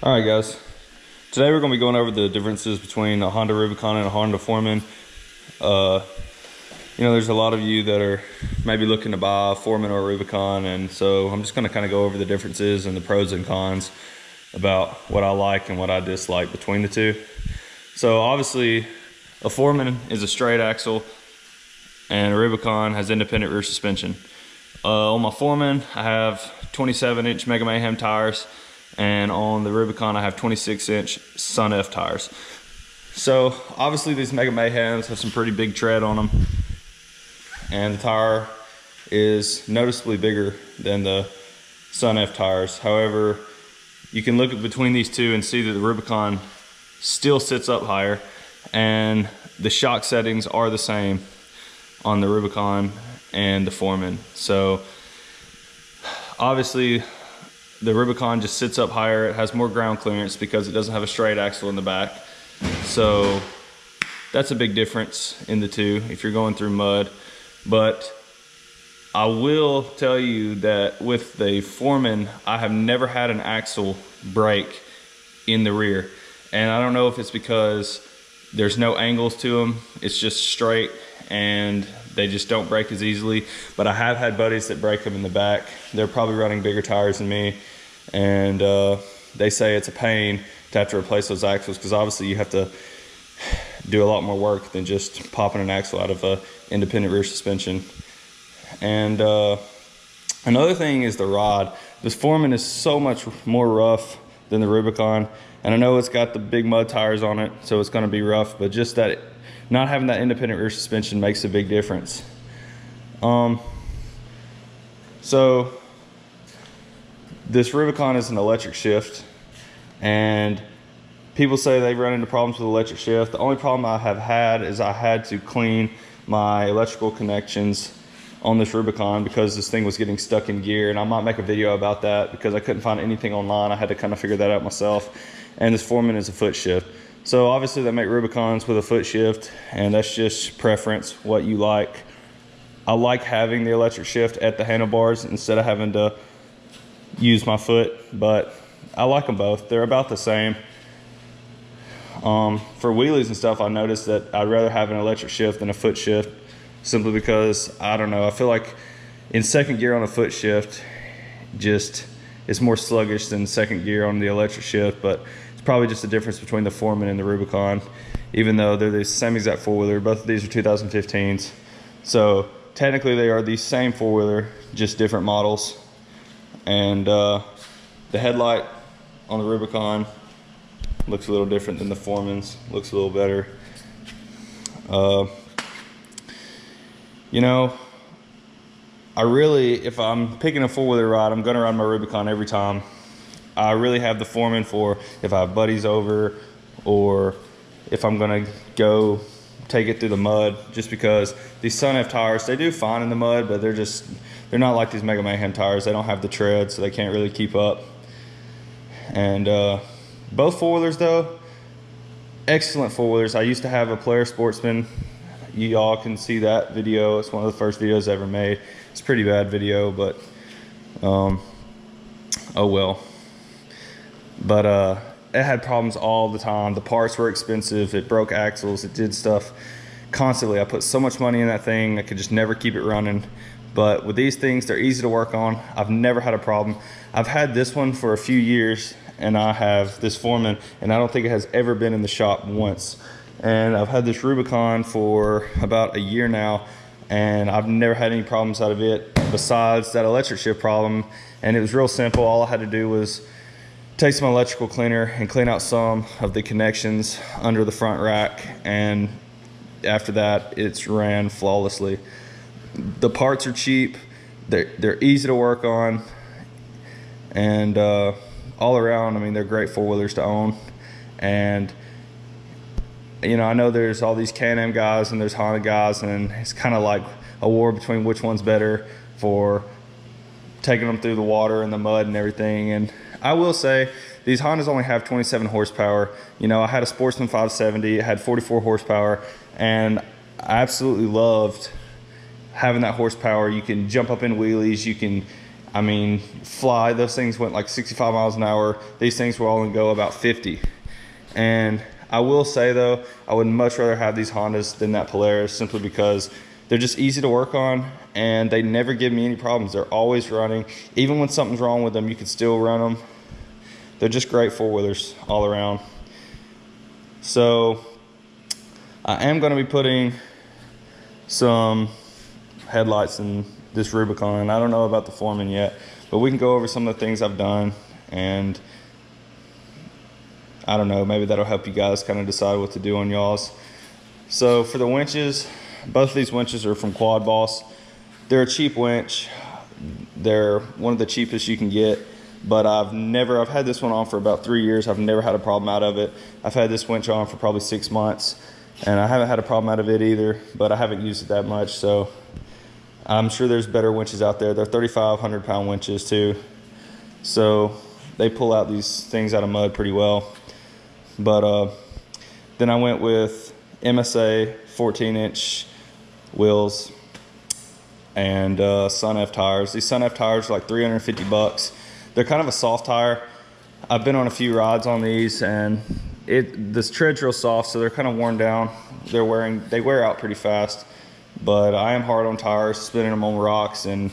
All right, guys. Today we're going to be going over the differences between a Honda Rubicon and a Honda Foreman. Uh, you know, there's a lot of you that are maybe looking to buy a Foreman or a Rubicon, and so I'm just going to kind of go over the differences and the pros and cons about what I like and what I dislike between the two. So obviously, a Foreman is a straight axle, and a Rubicon has independent rear suspension. Uh, on my Foreman, I have 27 inch Mega Mayhem tires and on the Rubicon I have 26 inch Sun F tires. So obviously these Mega Mayhems have some pretty big tread on them and the tire is noticeably bigger than the Sun F tires. However, you can look between these two and see that the Rubicon still sits up higher and the shock settings are the same on the Rubicon and the Foreman. So obviously the Rubicon just sits up higher. It has more ground clearance because it doesn't have a straight axle in the back. So that's a big difference in the two if you're going through mud. But I will tell you that with the Foreman, I have never had an axle break in the rear. And I don't know if it's because there's no angles to them. It's just straight and they just don't break as easily. But I have had buddies that break them in the back. They're probably running bigger tires than me. And uh, they say it's a pain to have to replace those axles because obviously you have to do a lot more work than just popping an axle out of a independent rear suspension. And uh, another thing is the rod. This Foreman is so much more rough than the Rubicon. And I know it's got the big mud tires on it, so it's gonna be rough, but just that not having that independent rear suspension makes a big difference. Um, so this Rubicon is an electric shift and people say they run into problems with electric shift. The only problem I have had is I had to clean my electrical connections on this Rubicon because this thing was getting stuck in gear and I might make a video about that because I couldn't find anything online. I had to kind of figure that out myself. And this Foreman is a foot shift. So obviously they make Rubicons with a foot shift and that's just preference, what you like. I like having the electric shift at the handlebars instead of having to use my foot, but I like them both. They're about the same. Um, for wheelies and stuff, I noticed that I'd rather have an electric shift than a foot shift simply because, I don't know, I feel like in second gear on a foot shift, just it's more sluggish than second gear on the electric shift, but probably just the difference between the Foreman and the Rubicon, even though they're the same exact four-wheeler. Both of these are 2015s. So technically they are the same four-wheeler, just different models. And uh, the headlight on the Rubicon looks a little different than the Foreman's, looks a little better. Uh, you know, I really, if I'm picking a four-wheeler ride, I'm gonna ride my Rubicon every time. I really have the Foreman for if I have buddies over or if I'm gonna go take it through the mud just because these Sun F tires, they do fine in the mud, but they're just, they're not like these Mega Mayhem tires. They don't have the tread, so they can't really keep up. And uh, both four-wheelers though, excellent four-wheelers. I used to have a Polaris Sportsman. You all can see that video. It's one of the first videos I ever made. It's a pretty bad video, but um, oh well. But uh, it had problems all the time. The parts were expensive. It broke axles. It did stuff constantly. I put so much money in that thing. I could just never keep it running. But with these things, they're easy to work on. I've never had a problem. I've had this one for a few years and I have this Foreman and I don't think it has ever been in the shop once. And I've had this Rubicon for about a year now and I've never had any problems out of it besides that electric shift problem. And it was real simple. All I had to do was take some electrical cleaner and clean out some of the connections under the front rack and after that it's ran flawlessly. The parts are cheap they're, they're easy to work on and uh, all around i mean they're great four-wheelers to own and you know i know there's all these Can-Am guys and there's honda guys and it's kind of like a war between which one's better for taking them through the water and the mud and everything and I will say these Hondas only have 27 horsepower. You know, I had a Sportsman 570, it had 44 horsepower, and I absolutely loved having that horsepower. You can jump up in wheelies, you can I mean, fly. Those things went like 65 miles an hour. These things will only go about 50. And I will say though, I would much rather have these Hondas than that Polaris simply because they're just easy to work on and they never give me any problems. They're always running. Even when something's wrong with them, you can still run them. They're just great four-wheelers all around. So I am gonna be putting some headlights in this Rubicon. I don't know about the Foreman yet, but we can go over some of the things I've done and I don't know, maybe that'll help you guys kind of decide what to do on y'all's. So for the winches, both of these winches are from Quad Boss. They're a cheap winch. They're one of the cheapest you can get, but I've never, I've had this one on for about three years. I've never had a problem out of it. I've had this winch on for probably six months and I haven't had a problem out of it either, but I haven't used it that much. So I'm sure there's better winches out there. They're 3,500 pound winches too. So they pull out these things out of mud pretty well. But uh, then I went with MSA 14 inch wheels and uh, Sun F tires. These Sun F tires are like 350 bucks. They're kind of a soft tire. I've been on a few rides on these and it this tread's real soft, so they're kind of worn down. They're wearing they wear out pretty fast. But I am hard on tires, spinning them on rocks and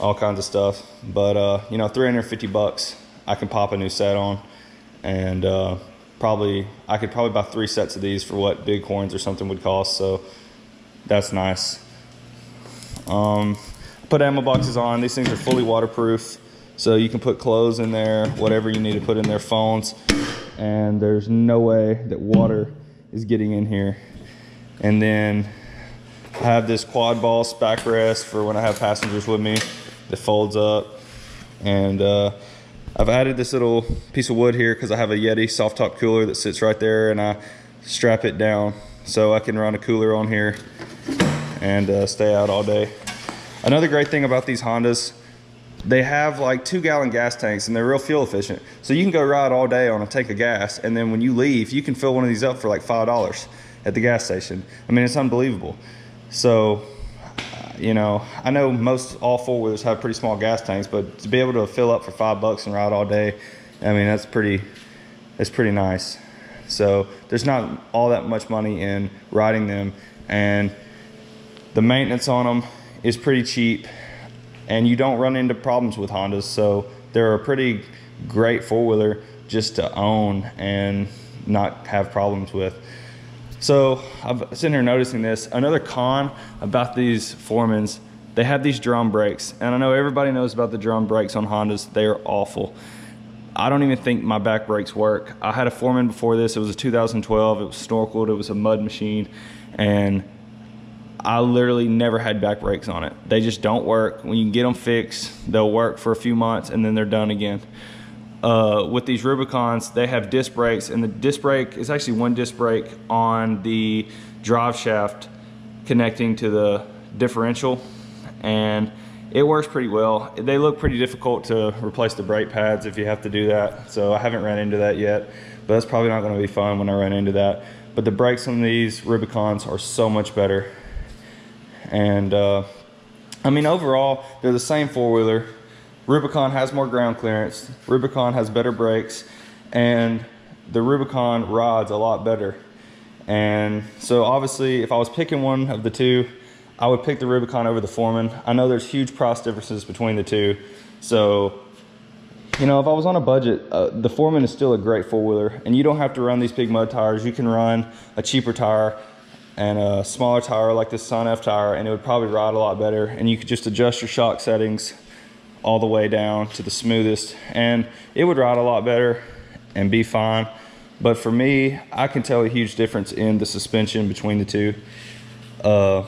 all kinds of stuff. But uh, you know, 350 bucks, I can pop a new set on, and uh, probably I could probably buy three sets of these for what Bighorns or something would cost. So that's nice. Um, put ammo boxes on. These things are fully waterproof. So you can put clothes in there, whatever you need to put in their phones and there's no way that water is getting in here. And then I have this quad boss backrest for when I have passengers with me that folds up. And uh, I've added this little piece of wood here because I have a Yeti soft top cooler that sits right there and I strap it down so I can run a cooler on here and uh, stay out all day. Another great thing about these Hondas they have like two gallon gas tanks and they're real fuel efficient. So you can go ride all day on a tank of gas and then when you leave, you can fill one of these up for like $5 at the gas station. I mean, it's unbelievable. So, you know, I know most all four wheelers have pretty small gas tanks, but to be able to fill up for five bucks and ride all day, I mean, that's pretty, that's pretty nice. So there's not all that much money in riding them and the maintenance on them is pretty cheap and you don't run into problems with Hondas. So they're a pretty great four wheeler just to own and not have problems with. So I'm sitting here noticing this. Another con about these Foremans, they have these drum brakes. And I know everybody knows about the drum brakes on Hondas. They are awful. I don't even think my back brakes work. I had a Foreman before this. It was a 2012. It was snorkeled. It was a mud machine. And I literally never had back brakes on it. They just don't work. When you get them fixed, they'll work for a few months and then they're done again. Uh, with these Rubicons, they have disc brakes and the disc brake is actually one disc brake on the drive shaft connecting to the differential and it works pretty well. They look pretty difficult to replace the brake pads if you have to do that. So I haven't ran into that yet, but that's probably not gonna be fun when I run into that. But the brakes on these Rubicons are so much better. And uh, I mean, overall, they're the same four wheeler. Rubicon has more ground clearance. Rubicon has better brakes and the Rubicon rides a lot better. And so obviously if I was picking one of the two, I would pick the Rubicon over the Foreman. I know there's huge price differences between the two. So, you know, if I was on a budget, uh, the Foreman is still a great four-wheeler and you don't have to run these big mud tires. You can run a cheaper tire and a smaller tire like this Sun F tire and it would probably ride a lot better and you could just adjust your shock settings all the way down to the smoothest and it would ride a lot better and be fine. But for me I can tell a huge difference in the suspension between the two. Uh,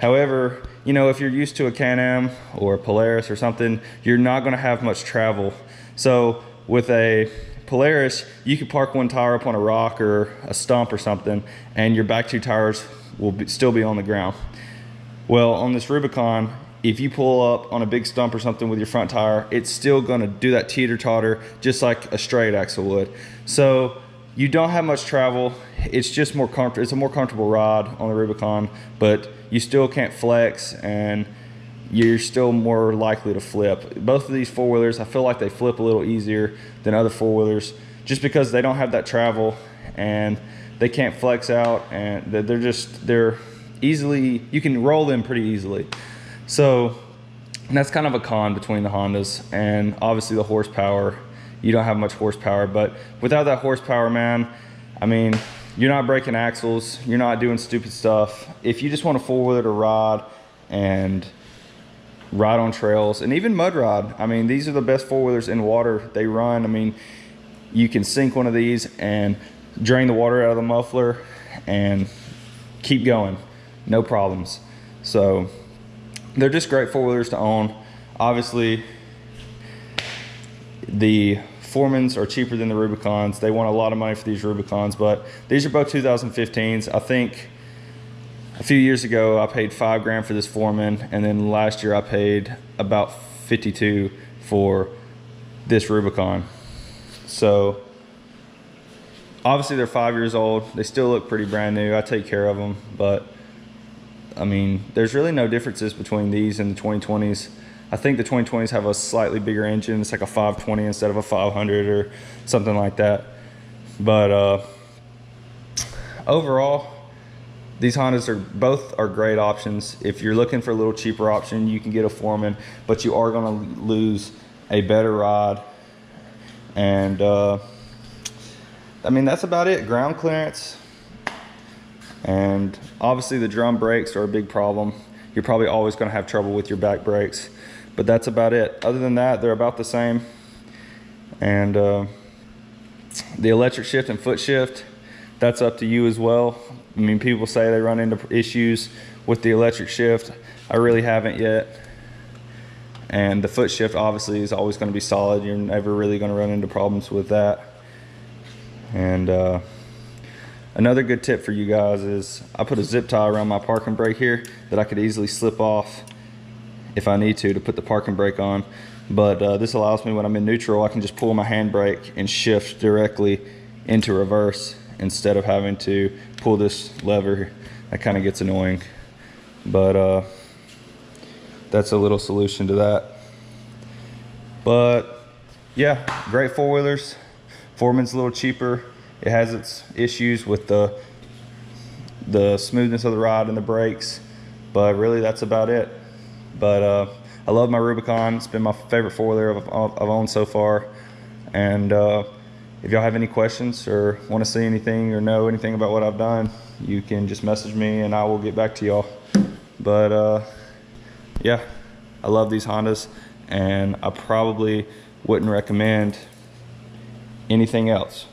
however you know if you're used to a Can-Am or a Polaris or something you're not going to have much travel. So with a Polaris, you could park one tire up on a rock or a stump or something, and your back two tires will be, still be on the ground. Well, on this Rubicon, if you pull up on a big stump or something with your front tire, it's still gonna do that teeter totter just like a straight axle would. So you don't have much travel. It's just more comfortable. It's a more comfortable ride on the Rubicon, but you still can't flex and you're still more likely to flip. Both of these four wheelers, I feel like they flip a little easier than other four wheelers just because they don't have that travel and they can't flex out and they're just, they're easily, you can roll them pretty easily. So that's kind of a con between the Hondas and obviously the horsepower. You don't have much horsepower, but without that horsepower, man, I mean, you're not breaking axles, you're not doing stupid stuff. If you just want a four wheeler to ride and ride on trails and even mud ride, I mean, these are the best four wheelers in water. They run. I mean, you can sink one of these and drain the water out of the muffler and keep going, no problems. So they're just great four wheelers to own. Obviously, the Foremans are cheaper than the Rubicons. They want a lot of money for these Rubicons, but these are both 2015s. I think a few years ago I paid five grand for this Foreman, and then last year I paid about 52 for this Rubicon. So obviously they're five years old. They still look pretty brand new. I take care of them, but I mean, there's really no differences between these and the 2020s. I think the 2020s have a slightly bigger engine. It's like a 520 instead of a 500 or something like that. But uh, overall, these Hondas are both are great options. If you're looking for a little cheaper option, you can get a Foreman, but you are going to lose a better ride. And uh, I mean, that's about it. Ground clearance. And obviously the drum brakes are a big problem. You're probably always gonna have trouble with your back brakes, but that's about it. Other than that, they're about the same. And uh, the electric shift and foot shift, that's up to you as well. I mean, people say they run into issues with the electric shift. I really haven't yet. And the foot shift obviously is always gonna be solid. You're never really gonna run into problems with that. And uh, Another good tip for you guys is I put a zip tie around my parking brake here that I could easily slip off if I need to to put the parking brake on. But uh, this allows me when I'm in neutral, I can just pull my handbrake and shift directly into reverse instead of having to pull this lever. That kind of gets annoying. But uh, that's a little solution to that. But yeah, great four-wheelers. Foreman's a little cheaper. It has its issues with the the smoothness of the ride and the brakes, but really that's about it. But uh, I love my Rubicon. It's been my favorite four-wheeler I've, I've, owned so far. And uh, if y'all have any questions or want to see anything or know anything about what I've done, you can just message me and I will get back to y'all. But uh, yeah, I love these Hondas and I probably wouldn't recommend anything else.